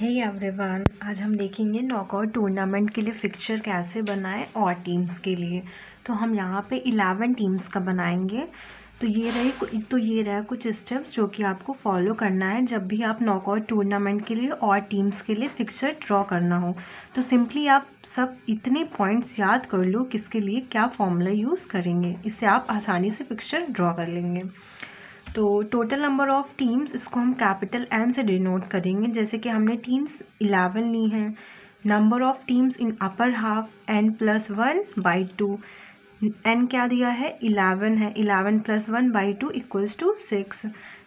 Hey everyone आज हम देखेंगे नॉकआउट टूर्नामेंट के लिए फिक्चर कैसे बनाएँ और टीम्स के लिए। तो हम यहाँ पे 11 टीम्स का बनाएँगे। तो ये रही तो ये रहा कुछ स्टेप्स जो कि आपको फॉलो करना है जब भी आप नॉकआउट टूर्नामेंट के लिए और टीम्स के लिए फिक्चर ड्रॉ करना हो। तो सिंपली आप सब इतने पॉइंट्स याद कर लो किसके लिए क्या फॉर्मूला यूज़ करेंगे। इससे आप आसानी से फिक्चर ड्रॉ कर लेंगे। तो टोटल नंबर ऑफ़ टीम्स इसको हम कैपिटल एन से डिनोट करेंगे। जैसे कि हमने टीम्स इलेवन ली हैं। Number of teams in upper half n plus one by two n क्या दिया है? इलेवन है। Eleven plus one by two equals to six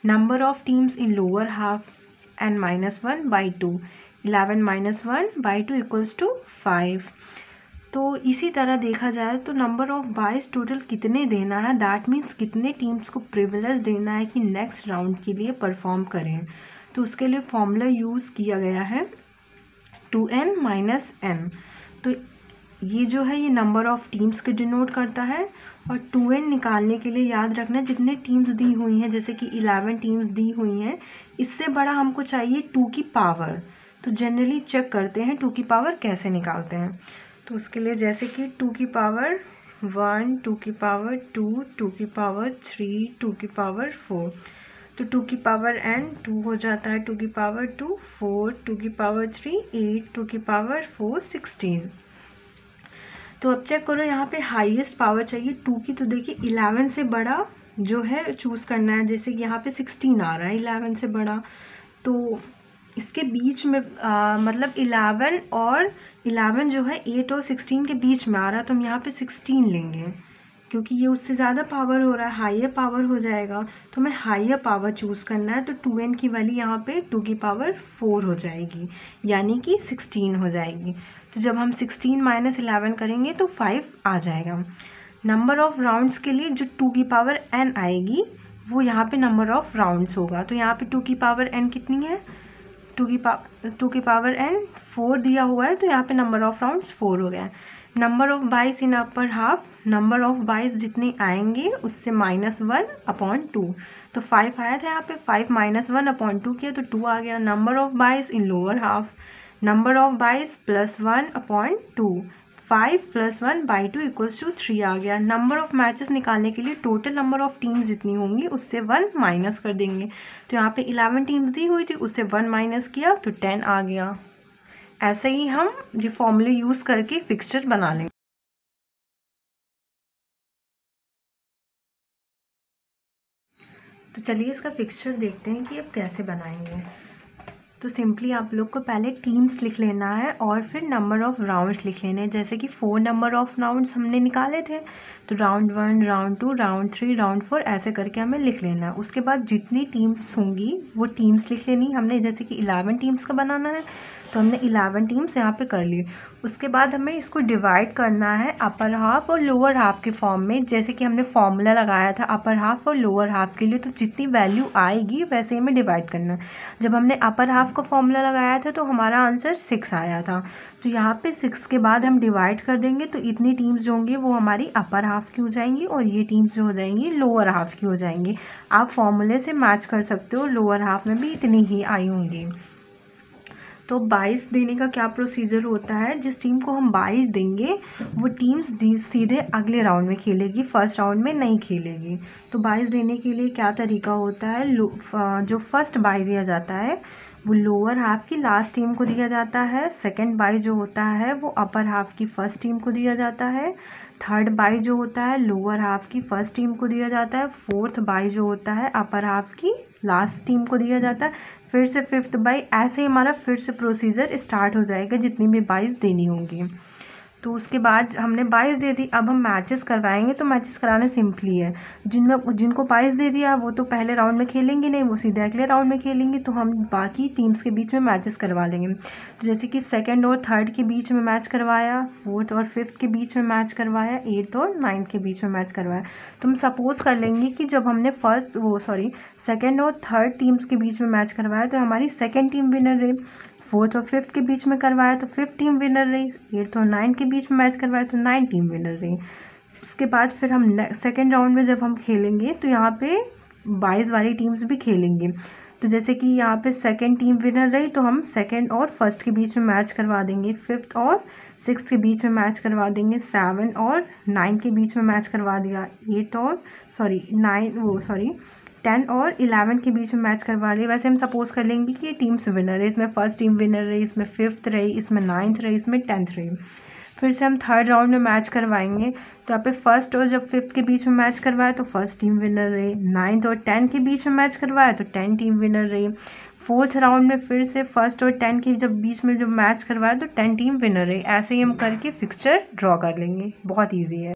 number of teams in lower half n minus one by two eleven minus one by two equals to five तो इसी तरह देखा जाए तो नंबर ऑफ़ बाइस टोटल कितने देना है? दैट मीन्स कितने टीम्स को प्रिविलेज देना है कि नेक्स्ट राउंड के लिए परफॉर्म करें? तो उसके लिए फॉर्मूला यूज़ किया गया है टू एन माइनस एन तो ये जो है ये नंबर ऑफ़ टीम्स को डिनोट करता है और टू एन निकालने के लिए याद रखना जितने टीम्स दी हुई हैं, जैसे कि इलेवन टीम्स दी हुई हैं, इससे बड़ा हमको चाहिए टू की पावर तो जनरली चेक करते हैं टू की पावर कैसे निकालते हैं। तो उसके लिए जैसे कि टू की पावर वन, टू की पावर टू टू की पावर थ्री, टू की पावर फोर। तो टू की पावर एन टू हो जाता है टू की पावर टू, फोर, टू की पावर थ्री, एट, टू की पावर फोर, सिक्सटीन। तो अब चेक करो यहाँ पे हाईएस्ट पावर चाहिए। टू की तो देखिए इलेवन से बड़ा जो है चूज़ करना है। जैसे कि यहाँ पे सिक्सटीन आ रहा है इलेवन से बड़ा। तो इसके बीच में आ, मतलब इलेवन और इलेवन जो है एट और सिक्सटीन के बीच में आ रहा है तो हम यहाँ पे सिक्सटीन लेंगे। क्योंकि ये उससे ज़्यादा पावर हो रहा है हाइयर पावर हो जाएगा तो हमें हाइयर पावर चूज़ करना है तो टू एन की वाली यहाँ पे टू की पावर फोर हो जाएगी यानी कि सिक्सटीन हो जाएगी। तो जब हम सिक्सटीन माइनस इलेवन करेंगे तो फाइव आ जाएगा। नंबर ऑफ़ राउंड्स के लिए जो टू की पावर एन आएगी वो यहाँ पे नंबर ऑफ़ राउंड्स होगा। तो यहाँ पे टू की पावर एन कितनी है? टू की पा, टू की पावर एन फोर दिया हुआ है तो यहाँ पे नंबर ऑफ़ राउंड्स फोर हो गया है। Number of byes in upper half number of byes जितने आएँगे, उससे माइनस वन अपॉन टू तो फाइव आया था यहाँ पे five minus one upon two किया तो टू आ गया। Number of byes in lower half number of byes plus one upon two five plus one by two equals to three आ गया। नंबर ऑफ़ मैचेस निकालने के लिए टोटल नंबर ऑफ़ टीम्स जितनी होंगी, उससे वन माइनस कर देंगे। तो यहाँ पे इलेवन टीम्स दी हुई थी, उससे वन माइनस किया तो टेन आ गया। ऐसे ही हम ये फॉर्मूले यूज़ करके फिक्सचर बना लेंगे। तो चलिए इसका फिक्सचर देखते हैं कि अब कैसे बनाएँगे। तो सिंपली आप लोग को पहले टीम्स लिख लेना है और फिर नंबर ऑफ़ राउंड्स लिख लेने हैं। जैसे कि फोर नंबर ऑफ़ राउंड्स हमने निकाले थे तो round one, round two, round three, round four, ऐसे करके हमें लिख लेना है। उसके बाद जितनी टीम्स होंगी, वो टीम्स लिख लेनी हमने जैसे कि इलेवन टीम्स का बनाना है तो हमने इलेवन टीम्स यहाँ पे कर लिए। उसके बाद हमें इसको डिवाइड करना है अपर हाफ़ और लोअर हाफ़ के फॉर्म में। जैसे कि हमने फॉर्मूला लगाया था, अपर हाफ़ और लोअर हाफ़ के लिए तो जितनी वैल्यू आएगी, वैसे हमें डिवाइड करना जब हमने अपर हाफ़ का फॉर्मूला लगाया था तो हमारा आंसर सिक्स आया था। तो यहाँ पे सिक्स के बाद हम डिवाइड कर देंगे तो इतनी टीम्स जो होंगी, वो हमारी अपर हाफ़ की हो जाएँगी और ये टीम्स जो हो जाएँगी लोअर हाफ़ की हो जाएँगी। आप फॉर्मूले से मैच कर सकते हो लोअर हाफ़ में भी इतनी ही आई होंगी। तो बाईस देने का क्या प्रोसीजर होता है? जिस टीम को हम बाईस देंगे, वो टीम सीधे अगले राउंड में खेलेगी फ़र्स्ट राउंड में नहीं खेलेगी। तो बाईस देने के लिए क्या तरीका होता है? जो फ़र्स्ट बाई दिया जाता है वो लोअर हाफ़ की लास्ट टीम को दिया जाता है सेकंड बाई जो होता है, वो अपर हाफ़ की फ़र्स्ट टीम को दिया जाता है थर्ड बाई जो होता है लोअर हाफ़ की फ़र्स्ट टीम को दिया जाता है फोर्थ बाई जो होता है अपर हाफ़ की लास्ट टीम को दिया जाता है। फिर से फिफ्थ बाई ऐसे ही हमारा फिर से प्रोसीजर स्टार्ट हो जाएगा जितनी भी बाइज देनी होंगी। तो उसके बाद हमने बाईस दे दी, अब हम मैचेस करवाएँगे तो मैचेस कराना सिंपली है। जिनमें, जिनको बाईस दे दिया, वो तो पहले राउंड में खेलेंगे नहीं, वो सीधे अगले राउंड में खेलेंगे तो हम बाकी टीम्स के बीच में मैचेस करवा लेंगे। तो जैसे कि सेकंड और थर्ड के बीच में मैच करवाया फोर्थ और फिफ्थ के बीच में मैच करवाया एट्थ और नाइन्थ के बीच में मैच करवाया। तो हम सपोज़ कर लेंगे कि जब हमने फ़र्स्ट वो सॉरी सेकेंड और थर्ड टीम्स के बीच में मैच करवाया तो हमारी सेकेंड टीम विनर रही। फोर्थ और फिफ्थ के बीच में करवाया तो फिफ्थ टीम विनर रही एट्थ और नाइन्थ के बीच में मैच करवाया तो नाइन टीम विनर रही। उसके बाद फिर हम सेकेंड राउंड में जब हम खेलेंगे तो यहाँ पे बाईस वाली टीम्स भी खेलेंगे। तो जैसे कि यहाँ पे सेकंड टीम विनर रही तो हम सेकंड और फ़र्स्ट के बीच में मैच करवा देंगे फिफ्थ और सिक्स के बीच में मैच करवा देंगे सेवन और नाइन के बीच में मैच करवा दिया एट और सॉरी नाइन वो सॉरी टेन और इलेवन के बीच में मैच करवा रही है वैसे हम सपोज़ कर लेंगे कि ये टीम्स विनर है, इसमें फ़र्स्ट टीम विनर रही इसमें फिफ्थ रही, इसमें नाइन्थ रही, इसमें टेंथ रही। फिर से हम थर्ड राउंड में मैच करवाएँगे। तो यहाँ पे फ़र्स्ट और जब फिफ्थ के बीच में मैच करवाया तो फ़र्स्ट टीम विनर रही। नाइन्थ और टेन के बीच में मैच करवाया तो टेन टीम विनर रही। फोर्थ राउंड में फिर से फ़र्स्ट और टेन के जब बीच में जब मैच करवाया तो टेन टीम विनर रही। ऐसे ही हम करके फिक्सचर ड्रॉ कर लेंगे। बहुत ईजी है।